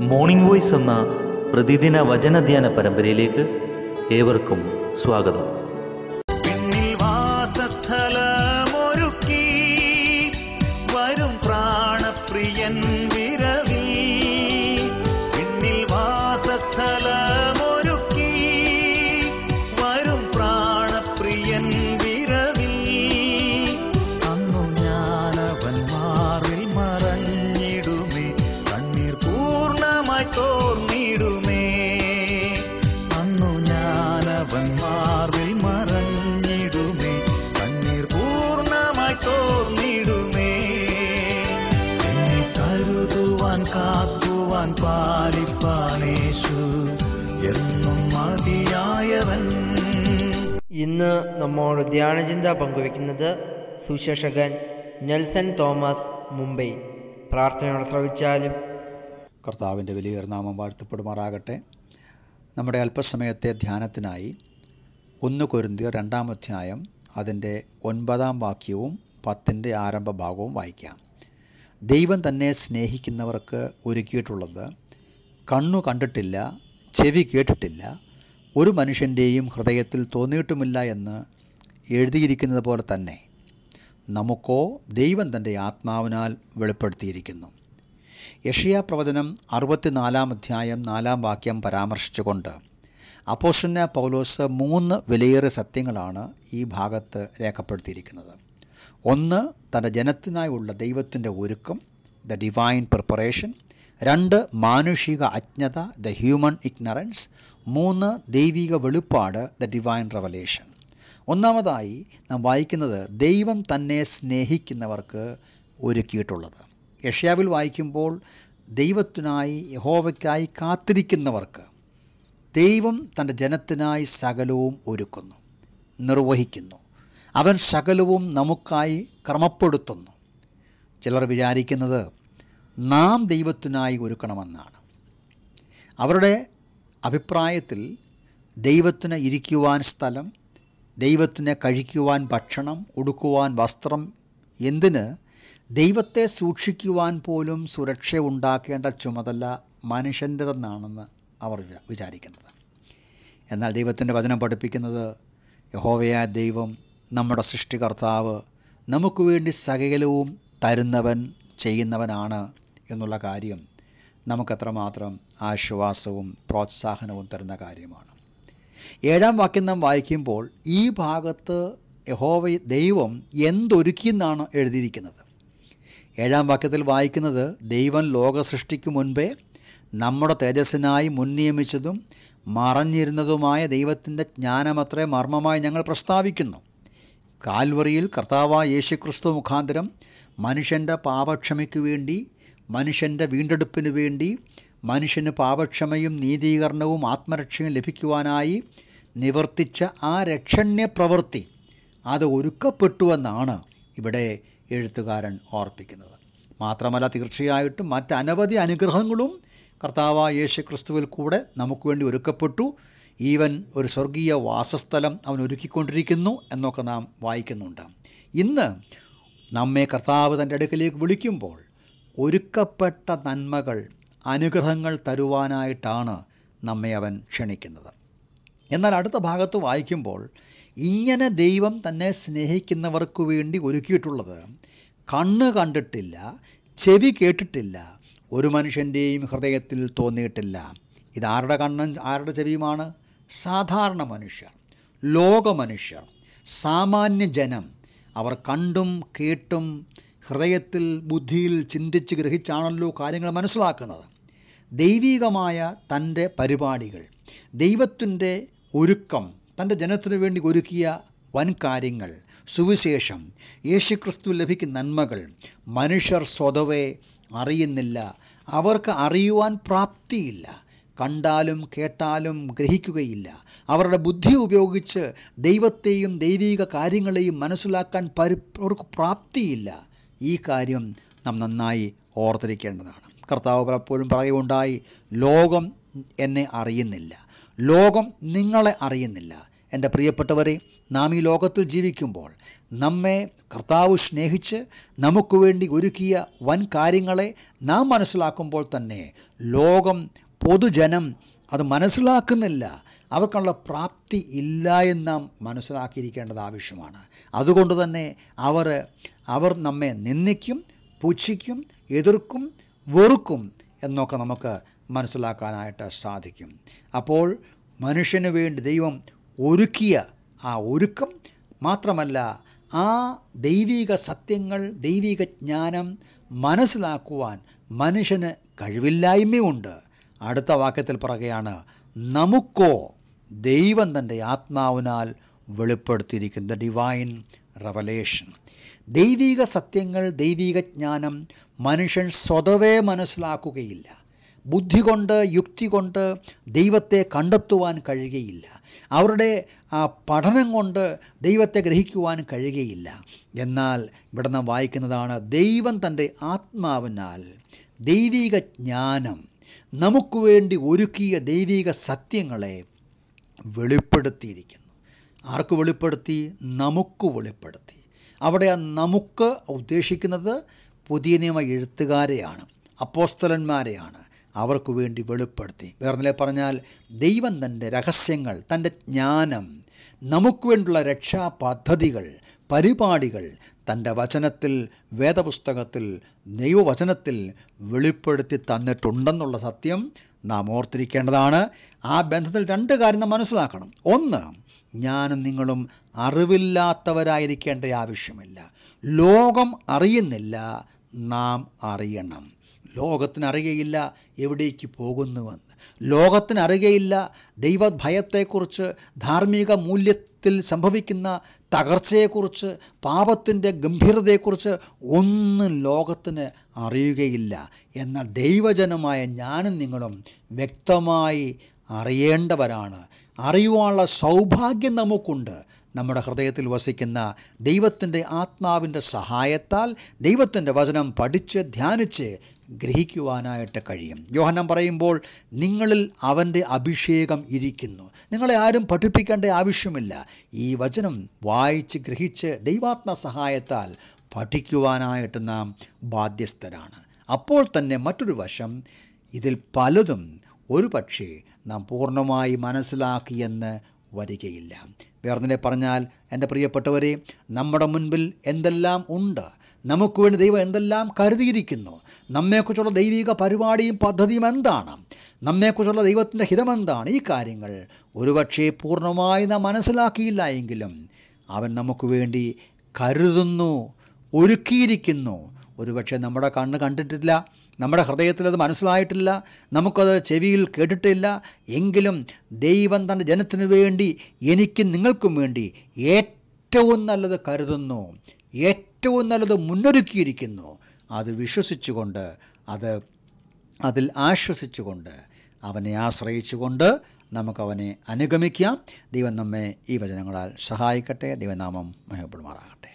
Morning voice എന്ന പ്രതിദിന വചനധ്യാന പരമ്പരയിലേക്ക് ഏവർക്കും സ്വാഗതം. എന്നും മതിയായവൻ. ഇന്ന് നമ്മോട് ധ്യാനചിന്ത പങ്കുവെക്കുന്നത് സുശേഷകൻ നെൽസൺ തോമസ് മുംബൈ. പ്രാർത്ഥനയോടെ ശ്രവിച്ചാലും. കർത്താവിന്റെ വലിയ നാമം വാഴ്ത്തപ്പെടുമാറാകട്ടെ. നമ്മുടെ അല്പസമയത്തെ ധ്യാനത്തിനായി ഒന്ന് കൊരുന്തിയ രണ്ടാം അധ്യായം അതിന്റെ ഒൻപതാം വാക്യവും പത്തിന്റെ ആരംഭ ഭാഗവും വായിക്കാം. ദൈവം തന്നെ സ്നേഹിക്കുന്നവർക്ക് ഒരുക്കിയിട്ടുള്ളത് കണ്ണു കണ്ടിട്ടില്ല ചെവി കേട്ടിട്ടില്ല ഒരു മനുഷ്യന്റെയും ഹൃദയത്തിൽ തോന്നിയിട്ടുമില്ല എന്ന് എഴുതിയിരിക്കുന്നത് പോലെ തന്നെ നമുക്കോ ദൈവം തന്റെ ആത്മാവിനാൽ വെളിപ്പെടുത്തിയിരിക്കുന്നു. യഷിയ പ്രവചനം അറുപത്തിനാലാം അധ്യായം നാലാം വാക്യം പരാമർശിച്ചുകൊണ്ട് അപ്പോസ്റ്റന പൗലോസ് മൂന്ന് വിലയേറിയ സത്യങ്ങളാണ് ഈ ഭാഗത്ത് രേഖപ്പെടുത്തിയിരിക്കുന്നത്. ഒന്ന് തന്റെ ജനത്തിനായുള്ള ദൈവത്തിന്റെ ഒരുക്കം ദ ഡിവൈൻ പ്രിപ്പറേഷൻ രണ്ട് മാനുഷിക അജ്ഞത ദ ഹ്യൂമൻ ഇഗ്നറൻസ് മൂന്ന് ദൈവിക വെളിപ്പാട് ദ ഡിവൈൻ റവലേഷൻ ഒന്നാമതായി നാം വായിക്കുന്നത് ദൈവം തന്നെ സ്നേഹിക്കുന്നവർക്ക് ഒരുക്കിയിട്ടുള്ളത്. യഷ്യാവിൽ വായിക്കുമ്പോൾ ദൈവത്തിനായി യഹോവയ്ക്കായി കാത്തിരിക്കുന്നവർക്ക് ദൈവം തന്റെ ജനത്തിനായി സകലവും ഒരുക്കുന്നു നിർവഹിക്കുന്നു. അവൻ സകലവും നമുക്കായി ക്രമപ്പെടുത്തുന്നു. ചിലർ വിചാരിക്കുന്നത് നാം ദൈവത്തിനായി ഒരുക്കണമെന്നാണ്. അവരുടെ അഭിപ്രായത്തിൽ ദൈവത്തിന് ഇരിക്കുവാൻ സ്ഥലം ദൈവത്തിന് കഴിക്കുവാൻ ഭക്ഷണം ഉടുക്കുവാൻ വസ്ത്രം എന്തിന് ദൈവത്തെ സൂക്ഷിക്കുവാൻ പോലും സുരക്ഷ ഉണ്ടാക്കേണ്ട ചുമതല മനുഷ്യന്റെതെന്നാണെന്ന് അവർ വിചാ- വിചാരിക്കുന്നത്. എന്നാൽ ദൈവത്തിന്റെ വചനം പഠിപ്പിക്കുന്നത് യഹോവയായ ദൈവം നമ്മുടെ സൃഷ്ടികർത്താവ് നമുക്ക് വേണ്ടി സകലവും തരുന്നവൻ ചെയ്യുന്നവനാണ് എന്നുള്ള കാര്യം നമുക്കത്രമാത്രം ആശ്വാസവും പ്രോത്സാഹനവും തരുന്ന കാര്യമാണ്. ഏഴാം വാക്യം നാം വായിക്കുമ്പോൾ ഈ ഭാഗത്ത് യഹോവ ദൈവം എന്തൊരുക്കിയെന്നാണ് എഴുതിയിരിക്കുന്നത്. ഏഴാം വാക്യത്തിൽ വായിക്കുന്നത് ദൈവം ലോക സൃഷ്ടിക്കു മുൻപേ നമ്മുടെ തേജസ്സിനായി മുൻനിയമിച്ചതും മറഞ്ഞിരുന്നതുമായ ദൈവത്തിന്റെ ജ്ഞാനമത്രേ മർമ്മമായി ഞങ്ങൾ പ്രസ്താവിക്കുന്നു. കാൽവറിയിൽ കർത്താവ് യേശുക്രിസ്തു മുഖാന്തരം മനുഷ്യന്റെ പാപക്ഷമയ്ക്കു വേണ്ടി മനുഷ്യന്റെ വീണ്ടെടുപ്പിനു വേണ്ടി മനുഷ്യന് പാപക്ഷമയും നീതീകരണവും ആത്മരക്ഷയും ലഭിക്കുവാനായി നിവർത്തിച്ച ആ രക്ഷണ്യ പ്രവൃത്തി അത് ഒരുക്കപ്പെട്ടുവെന്നാണ് ഇവിടെ എഴുത്തുകാരൻ ഓർപ്പിക്കുന്നത്. മാത്രമല്ല തീർച്ചയായിട്ടും മറ്റനവധി അനുഗ്രഹങ്ങളും കർത്താവ യേശു ക്രിസ്തുവിൽ കൂടെ നമുക്ക് വേണ്ടി ഒരുക്കപ്പെട്ടു. ഈവൻ ഒരു സ്വർഗീയ വാസസ്ഥലം അവൻ ഒരുക്കിക്കൊണ്ടിരിക്കുന്നു എന്നൊക്കെ നാം വായിക്കുന്നുണ്ട്. ഇന്ന് നമ്മെ കർത്താവ് തന്റെ അടുക്കലേക്ക് വിളിക്കുമ്പോൾ ഒരുക്കപ്പെട്ട നന്മകൾ അനുഗ്രഹങ്ങൾ തരുവാനായിട്ടാണ് നമ്മെ അവൻ ക്ഷണിക്കുന്നത്. എന്നാൽ അടുത്ത ഭാഗത്ത് വായിക്കുമ്പോൾ ഇങ്ങനെ ദൈവം തന്നെ സ്നേഹിക്കുന്നവർക്ക് വേണ്ടി ഒരുക്കിയിട്ടുള്ളത് കണ്ണ് കണ്ടിട്ടില്ല ചെവി കേട്ടിട്ടില്ല ഒരു മനുഷ്യന്റെയും ഹൃദയത്തിൽ തോന്നിയിട്ടില്ല. ഇതാരുടെ കണ്ണും ആരുടെ ചെവിയുമാണ്? സാധാരണ മനുഷ്യർ ലോകമനുഷ്യർ സാമാന്യ ജനം. അവർ കണ്ടും കേട്ടും ഹൃദയത്തിൽ ബുദ്ധിയിൽ ചിന്തിച്ച് ഗ്രഹിച്ചാണല്ലോ കാര്യങ്ങൾ മനസ്സിലാക്കുന്നത്. ദൈവീകമായ തന്റെ പരിപാടികൾ ദൈവത്തിന്റെ ഒരുക്കം തന്റെ ജനത്തിനു വേണ്ടി ഒരുക്കിയ വൻ കാര്യങ്ങൾ സുവിശേഷം യേശുക്രിസ്തു ലഭിക്കുന്ന നന്മകൾ മനുഷ്യർ സ്വതവേ അറിയുന്നില്ല. അവർക്ക് അറിയുവാൻ പ്രാപ്തിയില്ല. കണ്ടാലും കേട്ടാലും ഗ്രഹിക്കുകയില്ല. അവരുടെ ബുദ്ധി ഉപയോഗിച്ച് ദൈവത്തെയും ദൈവിക കാര്യങ്ങളെയും മനസ്സിലാക്കാൻ പരി അവർക്ക് പ്രാപ്തിയില്ല. ഈ കാര്യം നാം നന്നായി ഓർത്തിരിക്കേണ്ടതാണ്. കർത്താവ് പലപ്പോഴും പറയുകയുണ്ടായി ലോകം എന്നെ അറിയുന്നില്ല. ലോകം നിങ്ങളെ അറിയുന്നില്ല. എന്റെ പ്രിയപ്പെട്ടവരെ നാം ഈ ലോകത്തിൽ ജീവിക്കുമ്പോൾ നമ്മെ കർത്താവ് സ്നേഹിച്ച് നമുക്ക് വേണ്ടി ഒരുക്കിയ വൻ കാര്യങ്ങളെ നാം മനസ്സിലാക്കുമ്പോൾ തന്നെ ലോകം പൊതുജനം അത് മനസ്സിലാക്കുന്നില്ല. അവർക്കുള്ള പ്രാപ്തി ഇല്ല എന്ന് നാം മനസ്സിലാക്കിയിരിക്കേണ്ടത് ആവശ്യമാണ്. അതുകൊണ്ട് തന്നെ അവർ അവർ നമ്മെ നിന്ദിക്കും പുച്ഛിക്കും എതിർക്കും വെറുക്കും എന്നൊക്കെ നമുക്ക് മനസ്സിലാക്കാനായിട്ട് സാധിക്കും. അപ്പോൾ മനുഷ്യന് വേണ്ടി ദൈവം ഒരുക്കിയ ആ ഒരുക്കം മാത്രമല്ല ആ ദൈവിക സത്യങ്ങൾ ദൈവിക ജ്ഞാനം മനസ്സിലാക്കുവാൻ മനുഷ്യന് കഴിവില്ലായ്മയുണ്ട്. അടുത്ത വാക്യത്തിൽ പറയുകയാണ് നമുക്കോ ദൈവം തന്റെ ആത്മാവിനാൽ വെളിപ്പെടുത്തിയിരിക്കുന്ന ഡിവൈൻ റവലേഷൻ ദൈവിക സത്യങ്ങൾ ദൈവിക ജ്ഞാനം മനുഷ്യൻ സ്വതവേ മനസ്സിലാക്കുകയില്ല. ബുദ്ധി കൊണ്ട് യുക്തി കൊണ്ട് ദൈവത്തെ കണ്ടെത്തുവാൻ കഴിയുകയില്ല. അവരുടെ പഠനം കൊണ്ട് ദൈവത്തെ ഗ്രഹിക്കുവാൻ കഴിയുകയില്ല. എന്നാൽ ഇവിടെ നാം വായിക്കുന്നതാണ് ദൈവം തന്റെ ആത്മാവിനാൽ ദൈവിക ജ്ഞാനം നമുക്ക് വേണ്ടി ഒരുക്കിയ ദൈവിക സത്യങ്ങളെ വെളിപ്പെടുത്തിയിരിക്കുന്നു. ആർക്ക് വെളിപ്പെടുത്തി? നമുക്ക് വെളിപ്പെടുത്തി. അവിടെ നമുക്ക് ഉദ്ദേശിക്കുന്നത് പുതിയ നിയമ എഴുത്തുകാരെയാണ് അപ്പോസ്തലന്മാരെയാണ്. അവർക്ക് വേണ്ടി വെളിപ്പെടുത്തി. വേറെ പറഞ്ഞാൽ ദൈവം തന്റെ രഹസ്യങ്ങൾ തന്റെ ജ്ഞാനം നമുക്ക് വേണ്ടിയുള്ള രക്ഷാ പദ്ധതികൾ പരിപാടികൾ തന്റെ വചനത്തിൽ വേദപുസ്തകത്തിൽ ദൈവവചനത്തിൽ വെളിപ്പെടുത്തി തന്നിട്ടുണ്ടെന്നുള്ള സത്യം നാം ഓർത്തിരിക്കേണ്ടതാണ്. ആ ബന്ധത്തിൽ രണ്ട് കാര്യം നാം മനസ്സിലാക്കണം. ഒന്ന് ഞാനും നിങ്ങളും അറിവില്ലാത്തവരായിരിക്കേണ്ട ആവശ്യമില്ല. ലോകം അറിയുന്നില്ല നാം അറിയണം. ലോകത്തിന് അറിയയില്ല എവിടേക്ക് പോകുന്നുവെന്ന്. ലോകത്തിനറിയയില്ല ദൈവഭയത്തെക്കുറിച്ച് ധാർമ്മിക മൂല്യത്തിൽ സംഭവിക്കുന്ന തകർച്ചയെക്കുറിച്ച് പാപത്തിന്റെ ഗംഭീരതയെക്കുറിച്ച് ഒന്നും ലോകത്തിന് അറിയുകയില്ല. എന്നാൽ ദൈവജനമായ ഞാനും നിങ്ങളും വ്യക്തമായി അറിയേണ്ടവരാണ്. അറിയുവാനുള്ള സൗഭാഗ്യം നമുക്കുണ്ട്. നമ്മുടെ ഹൃദയത്തിൽ വസിക്കുന്ന ദൈവത്തിന്റെ ആത്മാവിന്റെ സഹായത്താൽ ദൈവത്തിന്റെ വചനം പഠിച്ച് ധ്യാനിച്ച് ഗ്രഹിക്കുവാനായിട്ട് കഴിയും. യോഹനം പറയുമ്പോൾ നിങ്ങളിൽ അവന്റെ അഭിഷേകം ഇരിക്കുന്നു. നിങ്ങളെ ആരും പഠിപ്പിക്കേണ്ട ആവശ്യമില്ല. ഈ വചനം വായിച്ച് ഗ്രഹിച്ച് ദൈവാത്മ സഹായത്താൽ പഠിക്കുവാനായിട്ട് നാം ബാധ്യസ്ഥരാണ്. അപ്പോൾ തന്നെ മറ്റൊരു വശം ഇതിൽ പലതും ഒരു പക്ഷേ നാം പൂർണമായി മനസ്സിലാക്കിയെന്ന് വരികയില്ല. വേറെ പറഞ്ഞാൽ എന്റെ പ്രിയപ്പെട്ടവരെ നമ്മുടെ മുൻപിൽ എന്തെല്ലാം ഉണ്ട്? നമുക്ക് വേണ്ടി ദൈവം എന്തെല്ലാം കരുതിയിരിക്കുന്നു? നമ്മെക്കുറിച്ചുള്ള ദൈവിക പരിപാടിയും പദ്ധതിയും എന്താണ്? നമ്മെക്കുറിച്ചുള്ള ദൈവത്തിന്റെ ഹിതമെന്താണ്? ഈ കാര്യങ്ങൾ ഒരുപക്ഷെ പൂർണമായി നാം മനസ്സിലാക്കിയില്ല എങ്കിലും അവൻ നമുക്ക് വേണ്ടി കരുതുന്നു. ഒരുക്കിയിരിക്കുന്നു. ഒരുപക്ഷെ നമ്മുടെ കണ്ണ് കണ്ടിട്ടില്ല നമ്മുടെ ഹൃദയത്തിൽ അത് മനസ്സിലായിട്ടില്ല നമുക്കത് ചെവിയിൽ കേട്ടിട്ടില്ല എങ്കിലും ദൈവം തന്റെ ജനത്തിനു വേണ്ടി എനിക്കും നിങ്ങൾക്കും വേണ്ടി ഏറ്റവും നല്ലത് കരുതുന്നു ഏറ്റവും നല്ലത് മുന്നൊരുക്കിയിരിക്കുന്നു. അത് വിശ്വസിച്ചുകൊണ്ട് അത് അതിൽ ആശ്വസിച്ചുകൊണ്ട് അവനെ ആശ്രയിച്ചുകൊണ്ട് നമുക്കവനെ അനുഗമിക്കാം. ദൈവം നമ്മെ ഈ വചനങ്ങളാൽ സഹായിക്കട്ടെ. ദൈവനാമം മഹപ്പെടുമാറാകട്ടെ